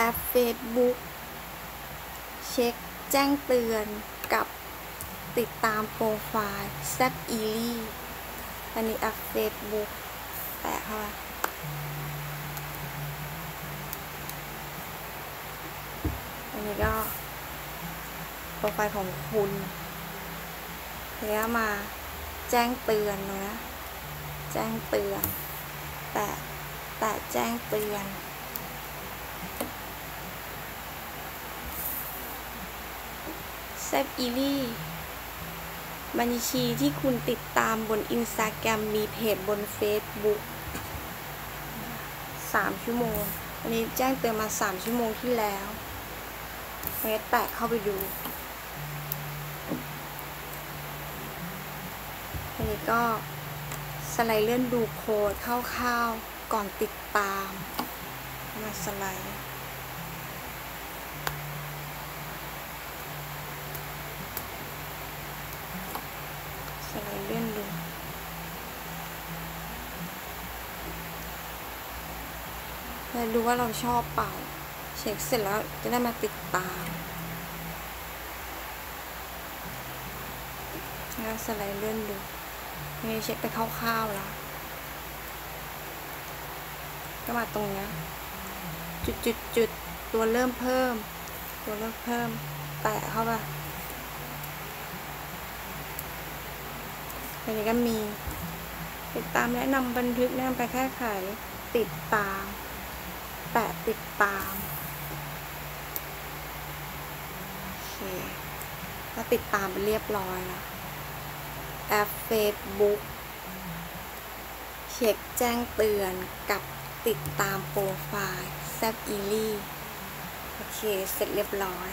แอป Facebook เช็คแจ้งเตือนกับติดตามโปรไฟล์แซบอีลี่อันนี้แอป Facebook แปะเข้าไปอันนี้ก็โปรไฟล์ของคุณแล้วมาแจ้งเตือนนะ แจ้งเตือน แต่แต่แจ้งเตือน แซบอีลี่บัญชีที่คุณติดตามบนอินสตาแกรมมีเพจบน Facebook 3ชั่วโมง อันนี้แจ้งเตือนมา3ชั่วโมงที่แล้วเฟซแตะเข้าไปดู อันนี้ก็สไลด์เลื่อนดูโพสต์คร่าวๆก่อนติดตาม มาสไลด์ ไลด์เลื่อนดูแล้วดูว่าเราชอบเปล่า เช็คเสร็จแล้วจะได้มาติดตามแล้วสไลด์เลื่อนดูนี่เช็คไปคร่าวๆแล้ว ก็มาตรงเนี้ยจุดจุดจุดตัวเริ่มเพิ่ม ตัวเริ่มเพิ่ม แตะเข้าไป อันนี้ก็มี ติดตามแนะนำบันทึกแนะนำไปแค่ไข ติดตาม แปะติดตามโอเคก็ติดตามไปเรียบร้อยแล้วแอป Facebook เช็คแจ้งเตือนกับติดตามโปรไฟล์แซบอีลี่โอเค เสร็จเรียบร้อย